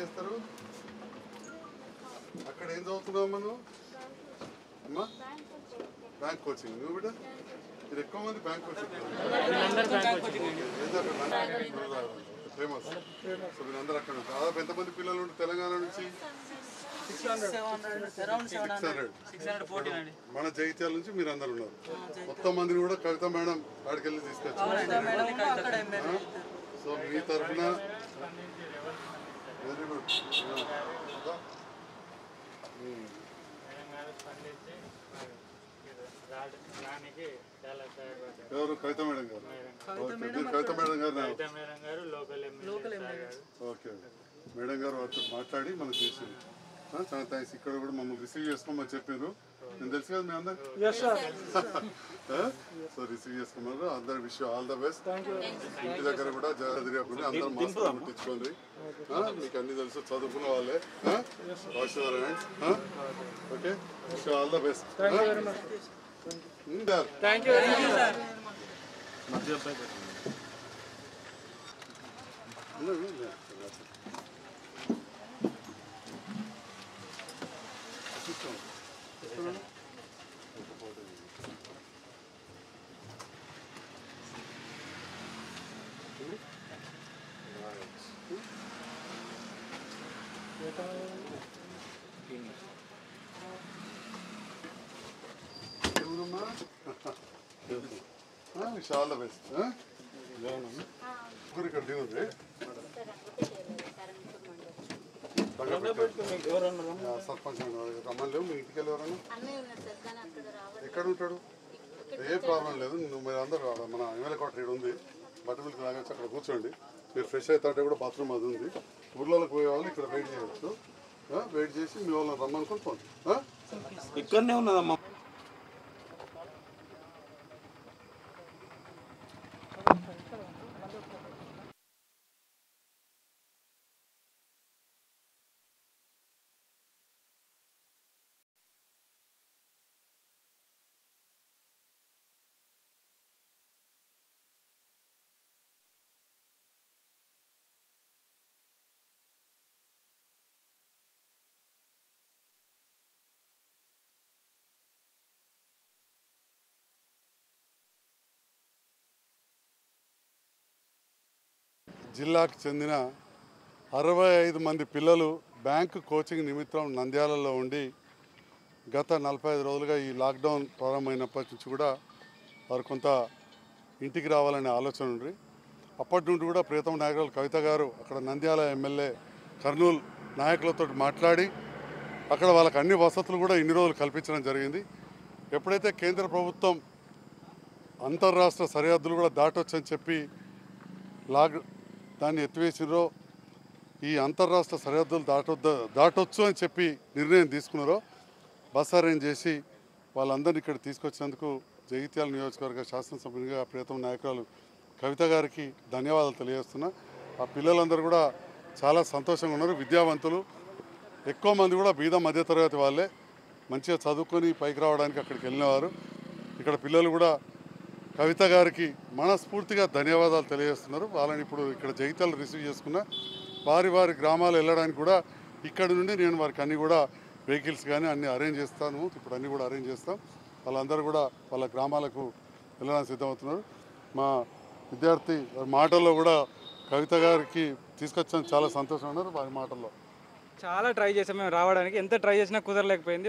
చేస్తారు? అక్కడ ఏం చదువుతున్నావు అమ్మా నువ్వు? అమ్మా? Bank coaching. నువ్వు కూడా? మీరు ఎక్కువ మంది బ్యాంక్ కోచింగ్ ఫేమస్. సో మీరందరూ అక్కడ ఉంటారు. దాదాపు ఎంతమంది పిల్లలు ఉంటారు తెలంగాణ నుంచి? మన జగిత్యాల నుంచి మీరు అందరు ఉన్నారు. మొత్తం మందిని కూడా కవిత మేడం ఆడికి వెళ్ళి తీసుకొచ్చారు. సో మీ తరఫున వెరీ గుడ్ ఎవరు? కవిత మేడం గారు. కవిత మేడం గారు మేడం గారు లోకల్ ఎమ్మెల్యే గారు. ఓకే. మేడం గారు మాట్లాడి మనకు చేసింది ఆ, చాలా థ్యాంక్స్. ఇక్కడ కూడా మమ్మల్ని రిసీవ్ చేసుకోమని చెప్పారు. నేను తెలుసు కదా మీ అందరు సో రిసీవ్ చేసుకోమన్నారు అందరు విష్ ఆల్ ద బెస్ట్ ఇంటి దగ్గర కూడా జాగ్రత్త తిరగకుండా అందరూ మాస్క్ ముట్టించుకోండి ఆ, మీకు అన్ని తెలుసు చదువుకున్న వాళ్ళే wash your hands okay wish all the best thank you very చాలా బెస్ట్ ముగ్గురు ఇక్కడ దిగుంది సర్పంచ్ రమ్మలేవు మీ ఇంటికి ఎవరన్నా? ఎక్కడ ఉంటాడు? ఏ ప్రాబ్లం లేదు. నువ్వు మీరు అందరూ మన ఎమ్మెల్యే క్వార్టర్ ఇక్కడ ఉంది. బట్ట మిల్క్ తాగొచ్చు అక్కడ కూర్చోండి. మీరు ఫ్రెష్ అవుతుంటే కూడా బాత్రూమ్ అది ఉంది. ఊర్లోకి పోయే వాళ్ళు ఇక్కడ వెయిట్ చేయవచ్చు ఆ, వెయిట్ చేసి మీ వాళ్ళని రమ్మనుకొని పోండి. ఇక్కడనే ఉన్నదమ్మా. జిల్లాకు చెందిన అరవై ఐదు మంది పిల్లలు బ్యాంకు కోచింగ్ నిమిత్తం నంద్యాలలో ఉండి గత నలభై ఐదు రోజులుగా ఈ లాక్డౌన్ ప్రారంభమైనప్పటి నుంచి కూడా వారు కొంత ఇంటికి రావాలనే ఆలోచన ఉంది. అప్పటి నుండి కూడా ప్రీతం నాయకులు కవిత గారు అక్కడ నంద్యాల ఎమ్మెల్యే కర్నూలు నాయకులతో మాట్లాడి అక్కడ వాళ్ళకి అన్ని వసతులు కూడా ఇన్ని రోజులు కల్పించడం జరిగింది. ఎప్పుడైతే కేంద్ర ప్రభుత్వం అంతర్రాష్ట్ర సరిహద్దులు కూడా దాటొచ్చని చెప్పి లాగ్ దాన్ని ఎత్తివేసిరో ఈ అంతర్రాష్ట్ర సరిహద్దులు దాటొద్ద దాటొచ్చు అని చెప్పి నిర్ణయం తీసుకున్నారో బస్ అరేంజ్ చేసి వాళ్ళందరినీ ఇక్కడ తీసుకొచ్చినందుకు జగిత్యాల నియోజకవర్గ శాసనసభ్యునిగా ప్రియతమ నాయకురాలు కవిత గారికి ధన్యవాదాలు తెలియజేస్తున్నా. ఆ పిల్లలందరూ కూడా చాలా సంతోషంగా ఉన్నారు విద్యావంతులు. ఎక్కువ మంది కూడా బీద మధ్యతరగతి వాళ్ళే. మంచిగా చదువుకొని పైకి రావడానికి అక్కడికి వెళ్ళినవారు. ఇక్కడ పిల్లలు కూడా కవిత గారికి మనస్ఫూర్తిగా ధన్యవాదాలు తెలియజేస్తున్నారు. వాళ్ళని ఇప్పుడు ఇక్కడ జగితాలు రిసీవ్ చేసుకున్న వారి వారి గ్రామాలు వెళ్ళడానికి కూడా ఇక్కడ నుండి నేను వారికి అన్ని కూడా వెహికల్స్ కానీ అన్ని అరేంజ్ చేస్తాను. ఇప్పుడు అన్నీ కూడా అరేంజ్ చేస్తాం. వాళ్ళందరూ కూడా వాళ్ళ గ్రామాలకు వెళ్ళడానికి సిద్ధమవుతున్నారు. మా విద్యార్థి మాటల్లో కూడా కవిత గారికి తీసుకొచ్చాను. చాలా సంతోషం ఉన్నారు వారి మాటల్లో. చాలా ట్రై చేసాం మేము రావడానికి. ఎంత ట్రై చేసినా కుదరలేకపోయింది.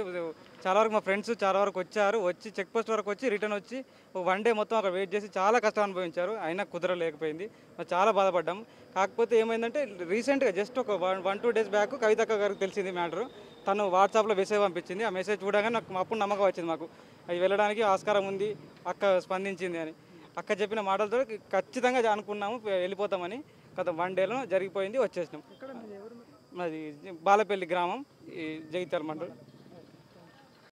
చాలా వరకు మా ఫ్రెండ్స్ చాలా వరకు వచ్చారు. వచ్చి చెక్ పోస్ట్ వరకు వచ్చి రిటర్న్ వచ్చి వన్ డే మొత్తం అక్కడ వెయిట్ చేసి చాలా కష్టం అనుభవించారు. అయినా కుదరలేకపోయింది. మేము చాలా బాధపడ్డాం. కాకపోతే ఏమైందంటే రీసెంట్గా జస్ట్ ఒక one one two days back కవితక్క గారికి తెలిసింది మ్యాటర్ తను వాట్సాప్లో మెసేజ్ పంపించింది. ఆ మెసేజ్ చూడగానే నాకు అప్పుడు నమ్మకం వచ్చింది మాకు. అది వెళ్ళడానికి ఆస్కారం ఉంది. అక్క స్పందించింది అని. అక్క చెప్పిన మాటలతో ఖచ్చితంగా అనుకున్నాము వెళ్ళిపోతామని. గత వన్ డేలో జరిగిపోయింది వచ్చేసినాం. మాది బాలపల్లి గ్రామం ఈ జగిత్యాల మండలం.